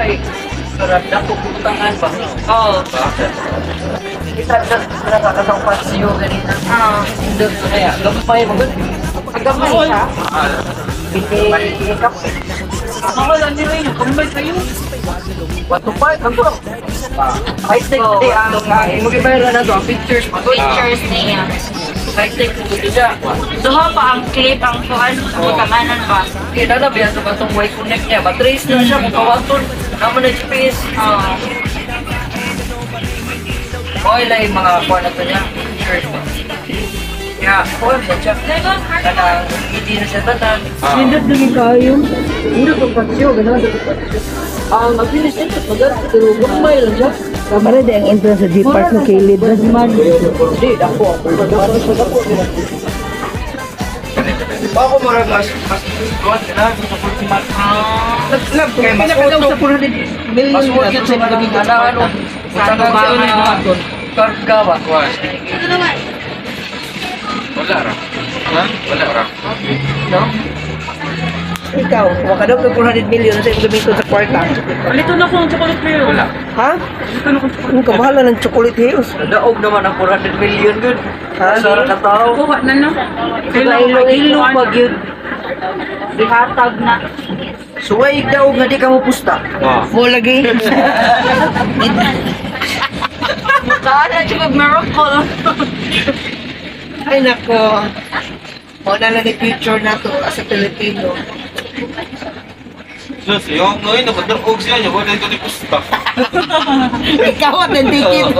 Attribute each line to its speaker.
Speaker 1: kay sarap na pupuntangan ba?
Speaker 2: Oo.
Speaker 1: Kita na nakakatang pasiyo ganina.
Speaker 2: Ah.
Speaker 1: Hindi kaya gamay mo gud.
Speaker 2: Agamay siya.
Speaker 1: Hindi kap.
Speaker 2: Ako lang nila yun. Kumbay kayo.
Speaker 1: Wato pa kanto. High tech
Speaker 2: Oo.
Speaker 1: di ang mo gibayra na to ang pictures.
Speaker 2: Pictures niya.
Speaker 1: High gud siya.
Speaker 2: Duha pa ang clip ang kuhan. Butanganan ba?
Speaker 1: Kita na biya sa batong way connect niya. Matrace na siya kung kawaton. Naman na GPS.
Speaker 2: Oo.
Speaker 1: Oil ay mga kuha na to niya. Pictures pa. Kaya, kuha na siya. Kanang hindi na siya tanan. Nindot na kayo. Hindi ko patsiyo, gano'n. Ang mag-finish nito, magat, pero gamay lang siya.
Speaker 3: Para di ang entrance sa G Park na kilid na man.
Speaker 1: Hindi, dako ako. Dako sa dako. Bako mo rin mas, mas, kuwan ka na, sa pulsimat. Nag-love kayo, mas photo. Mas photo sa mga anak, ano. Sa
Speaker 2: Sa
Speaker 1: mga karga ba?
Speaker 4: Wala ra. Ha? Wala ra.
Speaker 1: No?
Speaker 3: Ikaw, waka daw kag 400 million sa iyong gamiton sa kwarta.
Speaker 2: Alito na kung chocolate kayo.
Speaker 4: Wala.
Speaker 3: Ha? Ang kamahalan ng chocolate hills.
Speaker 1: Daog naman ang 400 million good.
Speaker 3: Ha?
Speaker 1: Sa ka tao.
Speaker 2: Kuha na no.
Speaker 1: Ilo-ilo pag yun.
Speaker 2: Dihatag na.
Speaker 1: Suway daog nga di ka mo pusta.
Speaker 4: Wow.
Speaker 3: Mo lagi.
Speaker 2: Mukha na siya miracle.
Speaker 3: Ay nako. Mo na lang ni future na to as a Filipino.
Speaker 4: Sus, yung ngayon, nakadurog siya niya. Wala ito ni Pusta.
Speaker 3: Ikaw at nandigit.